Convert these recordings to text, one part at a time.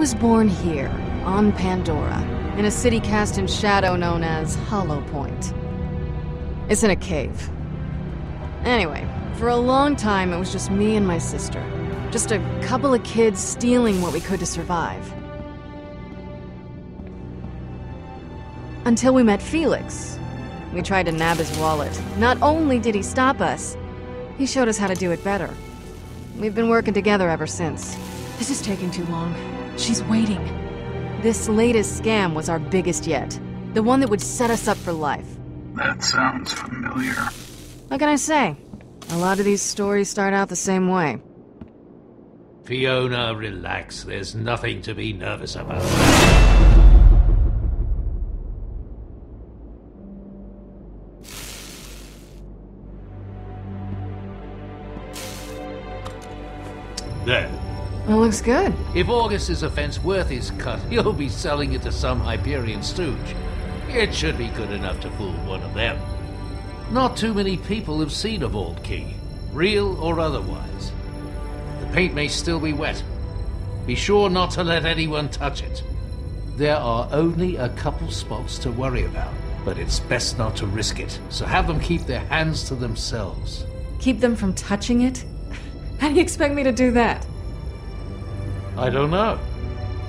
was born here, on Pandora, in a city cast in shadow known as Hollow Point. It's in a cave. Anyway, for a long time it was just me and my sister. Just a couple of kids stealing what we could to survive. Until we met Felix. We tried to nab his wallet. Not only did he stop us, he showed us how to do it better. We've been working together ever since. This is taking too long. She's waiting. This latest scam was our biggest yet. The one that would set us up for life. That sounds familiar. What can I say? A lot of these stories start out the same way. Fiona, relax. There's nothing to be nervous about. There. Well, looks good. If August is a fence worth his cut, he'll be selling it to some Hyperion stooge. It should be good enough to fool one of them. Not too many people have seen a vault key, real or otherwise. The paint may still be wet. Be sure not to let anyone touch it. There are only a couple spots to worry about, but it's best not to risk it, so have them keep their hands to themselves. Keep them from touching it? How do you expect me to do that? I don't know.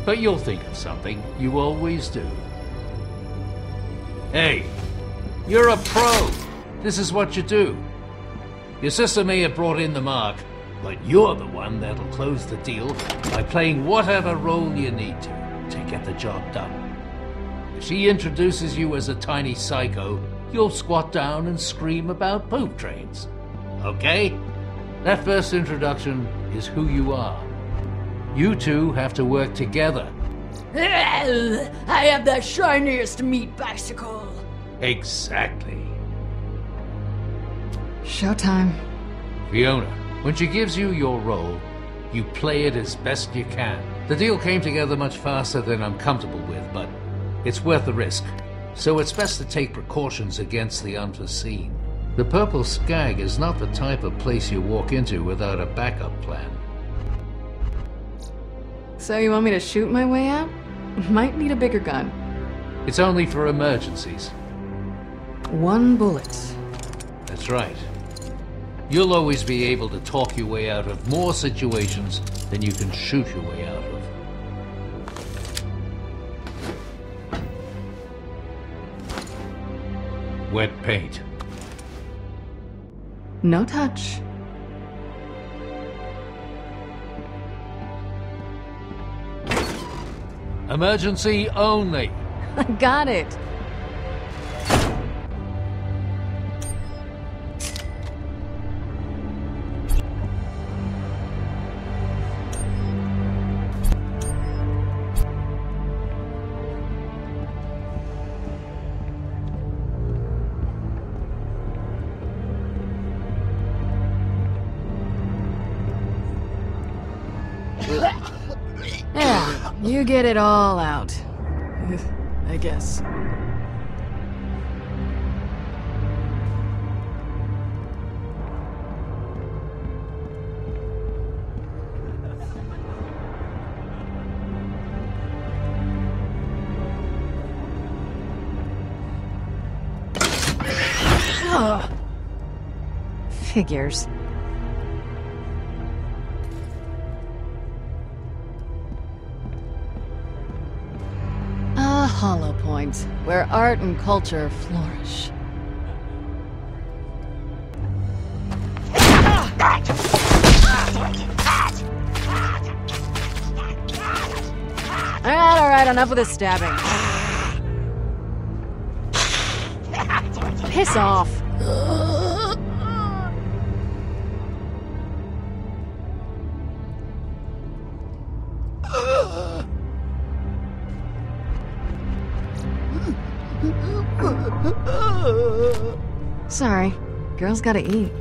But you'll think of something. You always do. Hey, you're a pro. This is what you do. Your sister may have brought in the mark, but you're the one that'll close the deal by playing whatever role you need to to get the job done. If she introduces you as a tiny psycho, you'll squat down and scream about poop trains. Okay? That first introduction is who you are. You two have to work together. I have the shiniest meat bicycle. Exactly. Showtime. Fiona, when she gives you your role, you play it as best you can. The deal came together much faster than I'm comfortable with, but it's worth the risk. So it's best to take precautions against the unforeseen. The Purple Skag is not the type of place you walk into without a backup plan. So you want me to shoot my way out? Might need a bigger gun. It's only for emergencies. One bullet. That's right. You'll always be able to talk your way out of more situations than you can shoot your way out of. Wet paint. No touch. Emergency only. I got it. Yeah, you get it all out. I guess. Figures. Hollow point, where art and culture flourish. Alright, alright, enough with the stabbing. Piss off. Sorry, girls gotta eat.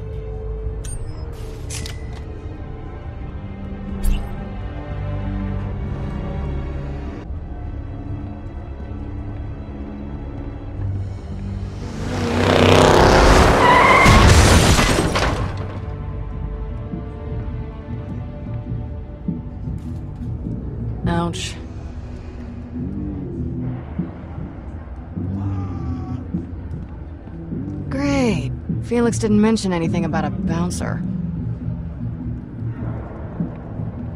Felix didn't mention anything about a bouncer.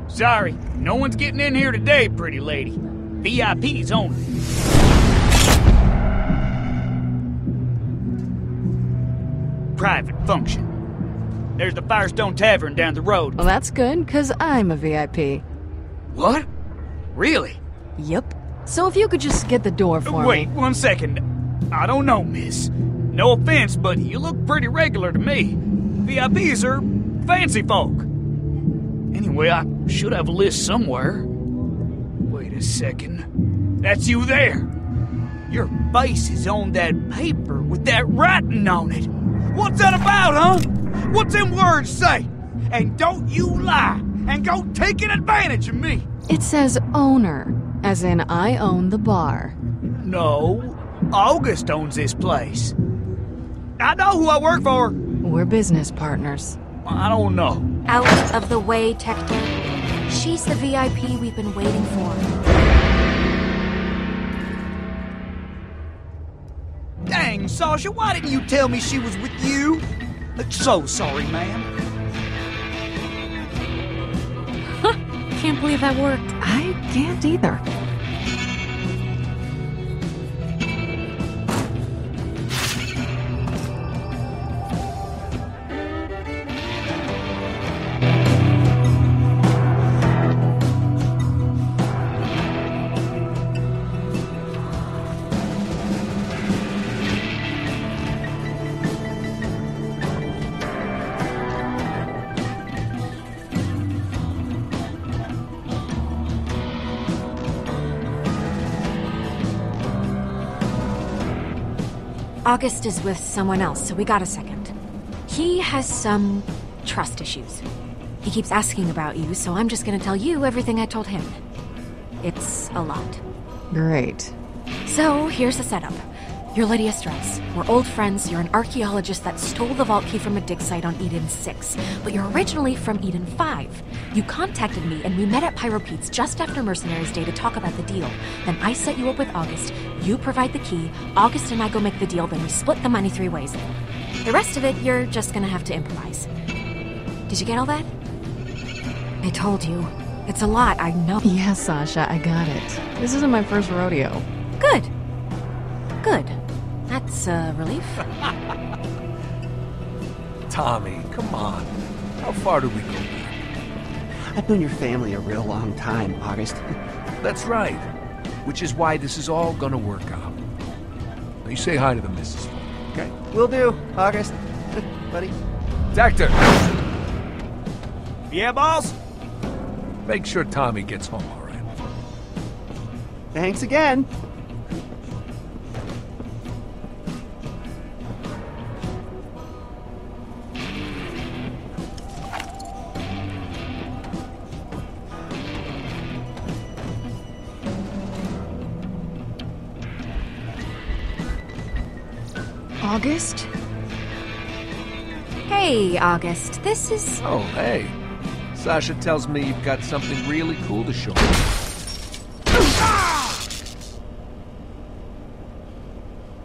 Sorry, no one's getting in here today, pretty lady. VIPs only. Private function. There's the Firestone Tavern down the road. Well, that's good, because I'm a VIP. What? Really? Yep. So if you could just get the door for me. Wait, one second. I don't know, miss. No offense, but you look pretty regular to me. VIPs are fancy folk. Anyway, I should have a list somewhere. Wait a second. That's you there. Your face is on that paper with that writing on it. What's that about, huh? What's them words say? And don't you lie and go taking advantage of me. It says owner, as in I own the bar. No, August owns this place. I know who I work for. We're business partners. I don't know. Out of the way, Tector. She's the VIP we've been waiting for. Dang, Sasha, why didn't you tell me she was with you? So sorry, ma'am. Can't believe that worked. I can't either. August is with someone else, so we got a second. He has some trust issues. He keeps asking about you, so I'm just gonna tell you everything I told him. It's a lot. Great. So, here's the setup. You're Lydia Strauss. We're old friends. You're an archaeologist that stole the vault key from a dig site on Eden 6, but you're originally from Eden 5. You contacted me, and we met at Pyro Pete's just after Mercenaries Day to talk about the deal. Then I set you up with August. You provide the key. August and I go make the deal, then we split the money three ways. The rest of it, you're just gonna have to improvise. Did you get all that? I told you. It's a lot, I know. Yes, Sasha, I got it. This isn't my first rodeo. Good. Good. That's a uh, relief. Tommy, come on. How far do we go back? I've known your family a real long time, August. That's right. Which is why this is all gonna work out. Now you say hi to the missus, okay? Will do, August. Buddy. Doctor, Yeah, boss? make sure Tommy gets home all right. Thanks again. August? Hey, August. This is. Oh, hey. Sasha tells me you've got something really cool to show me.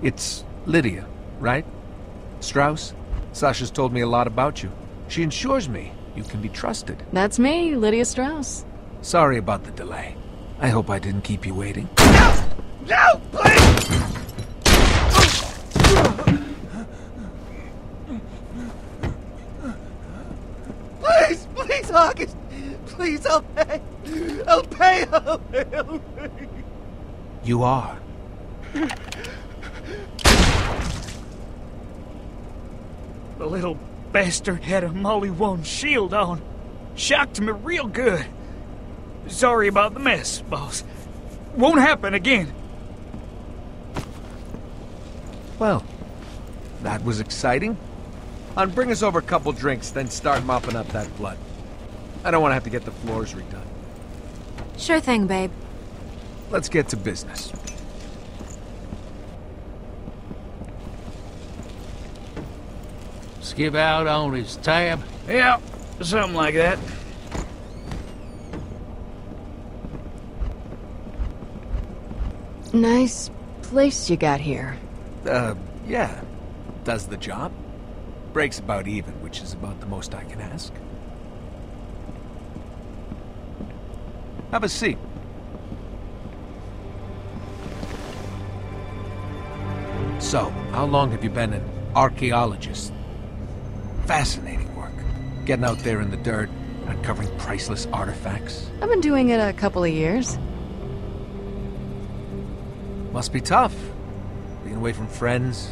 It's Lydia, right? Strauss? Sasha's told me a lot about you. She ensures me you can be trusted. That's me, Lydia Strauss. Sorry about the delay. I hope I didn't keep you waiting. No, No, Please, please, August. Please, I'll pay. I'll pay. I'll pay. I'll pay. You are. The little bastard had a Maliwan shield on. Shocked me real good. Sorry about the mess, boss. Won't happen again. Well, that was exciting. And bring us over a couple drinks, then start mopping up that blood. I don't want to have to get the floors redone. Sure thing, babe. Let's get to business. Skip out on his tab. Yeah, something like that. Nice place you got here. Uh, yeah. Does the job. Breaks about even, which is about the most I can ask. Have a seat. So, how long have you been an archaeologist? Fascinating work. Getting out there in the dirt, uncovering priceless artifacts. I've been doing it a couple of years. Must be tough. Being away from friends.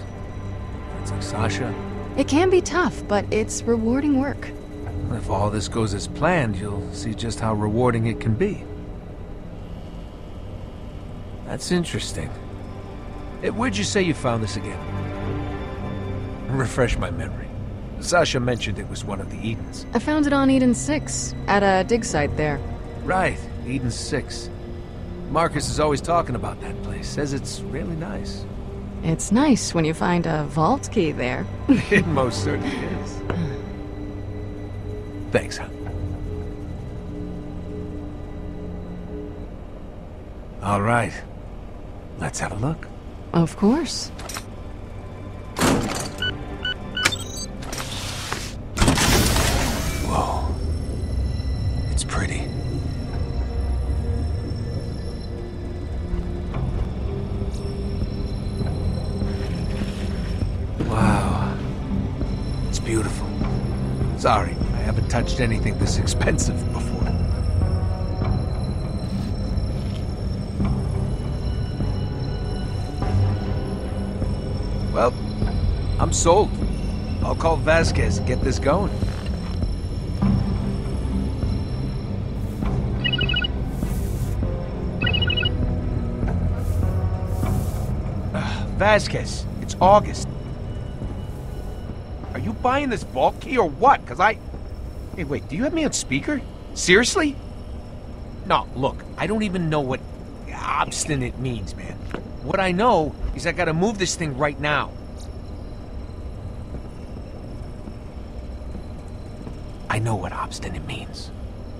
Friends like Sasha. It can be tough, but it's rewarding work. If all this goes as planned, you'll see just how rewarding it can be. That's interesting. Eh, Where'd you say you found this again? Refresh my memory. Sasha mentioned it was one of the Edens. I found it on Eden 6, at a dig site there. Right, Eden 6. Marcus is always talking about that place. Says it's really nice. It's nice when you find a vault key there. it most certainly is. Thanks. All right. Let's have a look. Of course. Whoa. It's pretty. Wow. It's beautiful. Sorry, haven't touched anything this expensive before. Well, I'm sold. I'll call Vasquez and get this going. Uh, Vasquez, it's August. Are you buying this vault key or what? Because I... Hey, wait, do you have me on speaker? Seriously? No, look, I don't even know what obstinate means, man. What I know is I gotta move this thing right now. I know what obstinate means.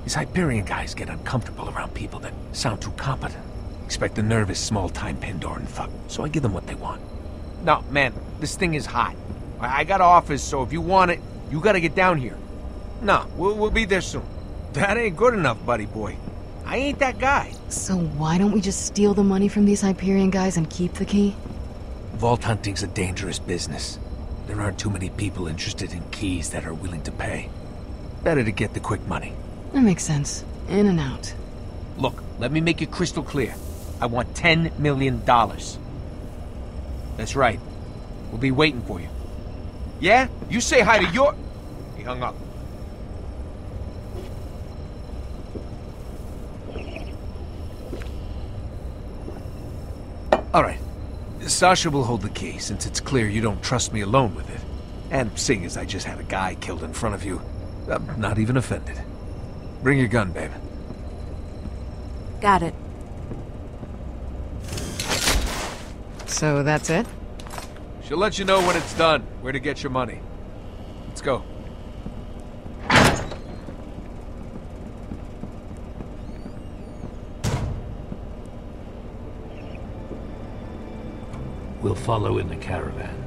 These Hyperion guys get uncomfortable around people that sound too competent. Expect a nervous, small-time Pandoran fuck, so I give them what they want. No, man, this thing is hot. I I got offers, so if you want it, you gotta get down here. No, we'll, we'll be there soon. That ain't good enough, buddy boy. I ain't that guy. So why don't we just steal the money from these Hyperion guys and keep the key? Vault hunting's a dangerous business. There aren't too many people interested in keys that are willing to pay. Better to get the quick money. That makes sense. In and out. Look, let me make it crystal clear. I want $10 million. That's right. We'll be waiting for you. Yeah? You say hi to your... He hung up. All right. Sasha will hold the key, since it's clear you don't trust me alone with it. And seeing as I just had a guy killed in front of you, I'm not even offended. Bring your gun, babe. Got it. So that's it? She'll let you know when it's done, where to get your money. Let's go. We'll follow in the caravan.